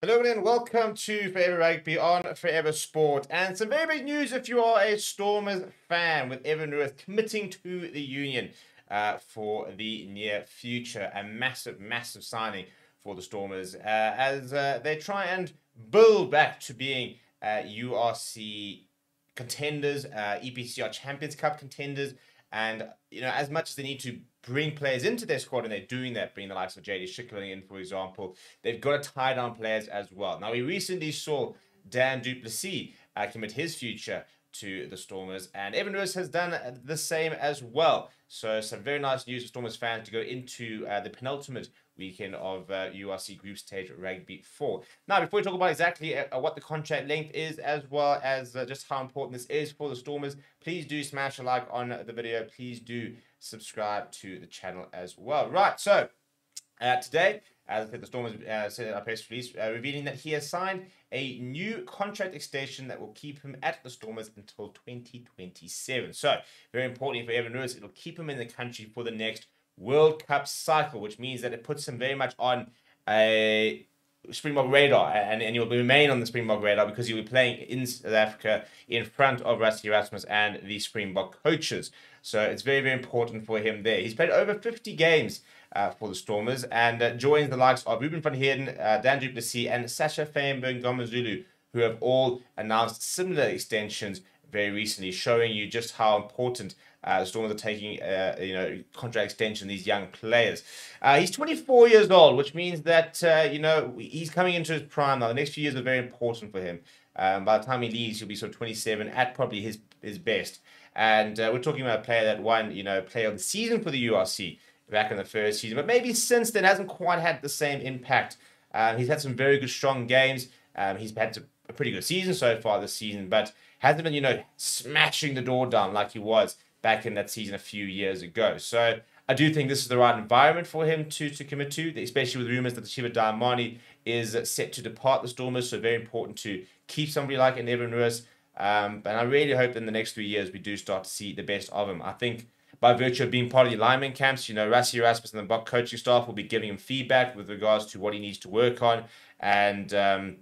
Hello and welcome to Forever Rugby on Forever Sport. And some very big news if you are a Stormers fan, with Evan Roos committing to the union uh, for the near future. A massive, massive signing for the Stormers uh, as uh, they try and build back to being uh, URC contenders, uh, EPCR Champions Cup contenders. And, you know, as much as they need to bring players into their squad, and they're doing that, bringing the likes of JD Schickerling in, for example. They've got to tie down players as well. Now, we recently saw Dan du Plessis uh, commit his future to the Stormers, and Evan Roos has done the same as well. So, some very nice news for Stormers fans to go into uh, the penultimate weekend of uh, URC Group Stage Rugby 4. Now, before we talk about exactly uh, what the contract length is, as well as uh, just how important this is for the Stormers, please do smash a like on the video. Please do subscribe to the channel as well. Right, so uh, today, as I said, the Stormers uh, said in a press release, uh, revealing that he has signed a new contract extension that will keep him at the Stormers until 2027. So, very importantly for Evan Roos, it'll keep him in the country for the next World Cup cycle, which means that it puts him very much on a Springbok radar, and, and he'll remain on the Springbok radar because he'll be playing in South Africa in front of Rassie Erasmus and the Springbok coaches. So it's very, very important for him there. He's played over 50 games uh, for the Stormers and uh, joins the likes of Ruben van Heerden, uh, Dan du Plessis, and Sacha Feinberg Mngomezulu, who have all announced similar extensions very recently, showing you just how important uh, Stormers are taking, uh, you know, contract extension these young players. Uh, he's 24 years old, which means that uh, you know he's coming into his prime now. The next few years are very important for him. Um, by the time he leaves, he'll be sort of 27 at probably his his best. And uh, we're talking about a player that won, you know, player of the season for the URC back in the first season, but maybe since then hasn't quite had the same impact. Um, he's had some very good, strong games. Um, he's had a pretty good season so far this season, but hasn't been, you know, smashing the door down like he was back in that season a few years ago. So I do think this is the right environment for him to to commit to, especially with rumours that Hacjivah Dayimani is set to depart the Stormers. So very important to keep somebody like an Evan Roos. Um, and I really hope in the next three years we do start to see the best of him. I think by virtue of being part of the alignment camps, you know, Rassie Erasmus and the Bok coaching staff will be giving him feedback with regards to what he needs to work on and um,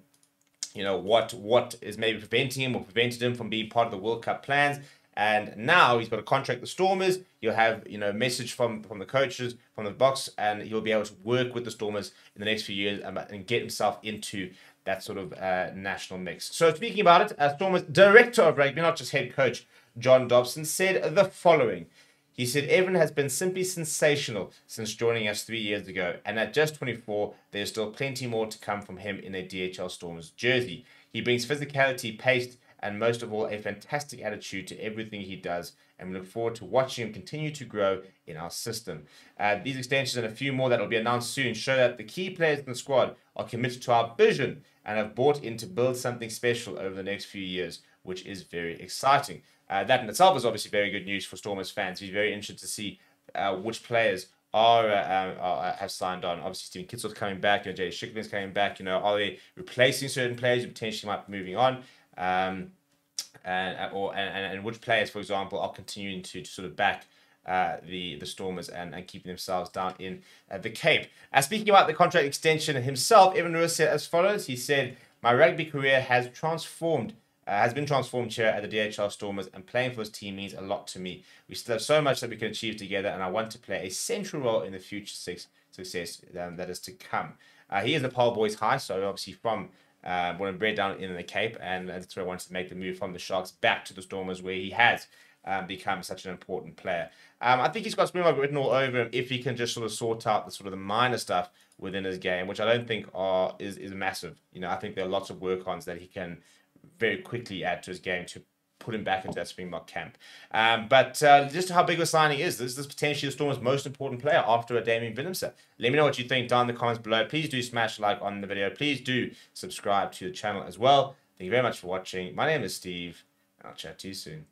you know what what is maybe preventing him or prevented him from being part of the World Cup plans. And now he's got a contract the Stormers. He'll have you know message from from the coaches from the Boks, and he'll be able to work with the Stormers in the next few years and, and get himself into that sort of uh, national mix. So speaking about it, uh, Stormers director of rugby, not just head coach John Dobson, said the following. He said Evan has been simply sensational since joining us three years ago, and at just 24, there's still plenty more to come from him in a DHL Stormers jersey. He brings physicality, pace, and most of all, a fantastic attitude to everything he does. And we look forward to watching him continue to grow in our system. Uh, these extensions and a few more that will be announced soon show that the key players in the squad are committed to our vision and have bought in to build something special over the next few years, which is very exciting. Uh, that in itself is obviously very good news for Stormers fans. He's very interested to see uh, which players are, uh, um, are, have signed on. Obviously, Steven Kitshoff's coming back. You know, Jay Schickerling's coming back. You know, are they replacing certain players who potentially might be moving on? Um, and uh, or and, and which players, for example, are continuing to, to sort of back uh, the the Stormers and, and keeping themselves down in uh, the Cape. Uh, speaking about the contract extension himself, Evan Roos said as follows: He said, "My rugby career has transformed." Uh, has been transformed here at the DHL Stormers, and playing for his team means a lot to me. We still have so much that we can achieve together, and I want to play a central role in the future six success um, that is to come. Uh, he is Paarl Boys High, so obviously from uh, born and bred down in the Cape, and that's where I wanted to make the move from the Sharks back to the Stormers, where he has um, become such an important player. Um, I think he's got Springbok written all over him if he can just sort of sort out the sort of the minor stuff within his game, which I don't think are is is massive. You know, I think there are lots of work ons that he can very quickly add to his game to put him back into that Springbok camp. Um, but uh, just how big of a signing is this? This is potentially the Storm's most important player after a Damian Willemse. Let me know what you think down in the comments below. Please do smash like on the video. Please do subscribe to the channel as well. Thank you very much for watching. My name is Steve. I'll chat to you soon.